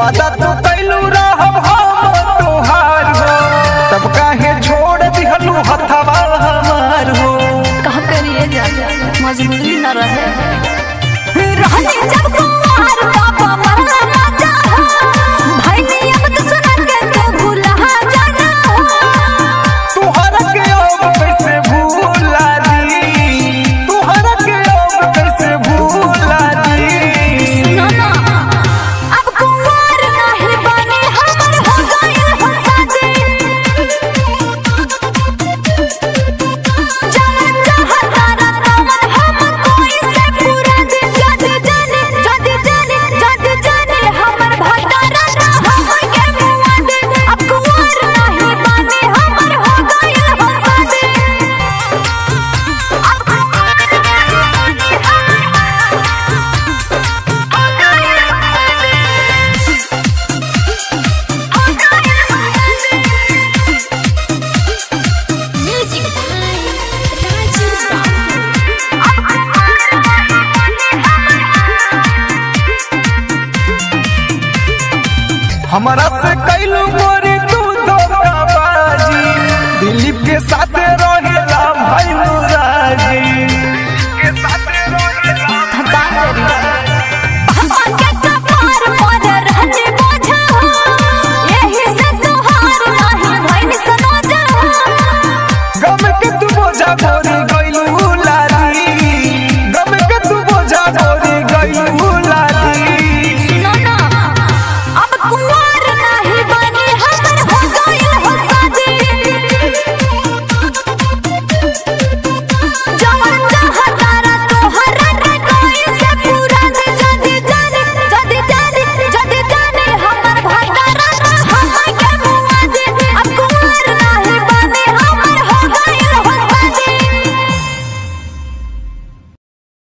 वादा तो कैलू रहब हम तोहार हो। तब काहे छोड़ दिहलू हथवा हमार हो। का करिए जा मजबूरी न रहे। रहने जब हमारा से कैलू मोरी तू धोखाबाजी। दिलीप के साथ रहेला भाई